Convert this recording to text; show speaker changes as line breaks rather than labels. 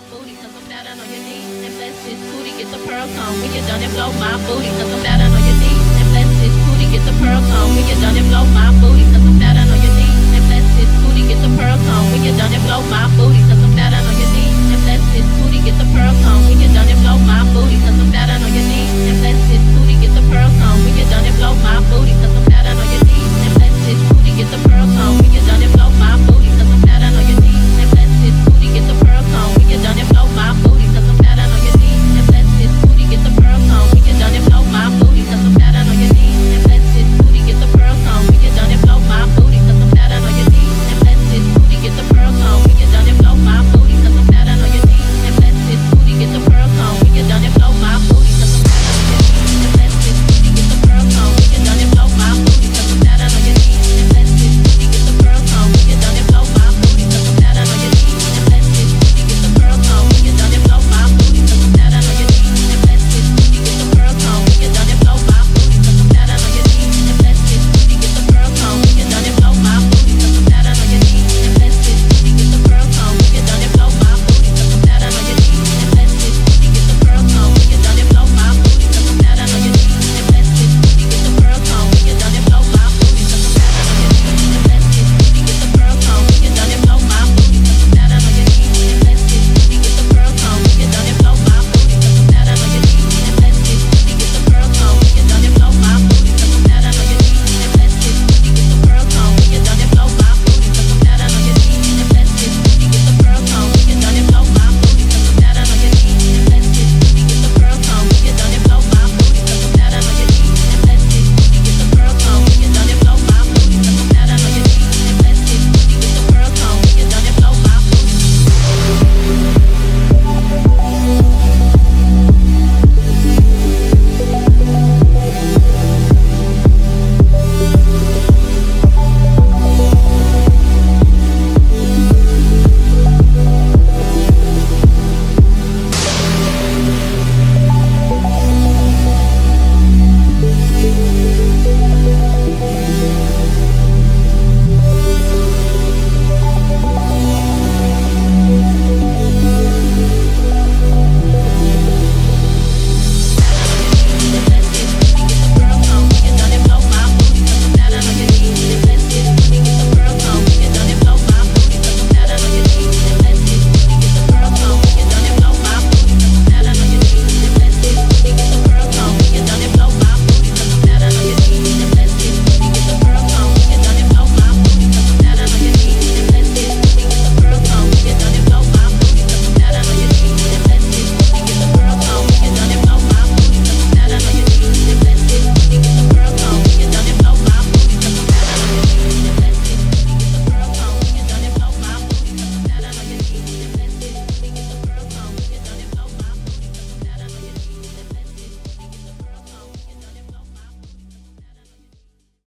my booty, cause I'm down on your knees. And bless this booty, get the pearl come. When you're done and blow my booty, cause I'm down on your knees. And bless this booty, get the pearl come. When you're done and blow my booty, cause I'm down on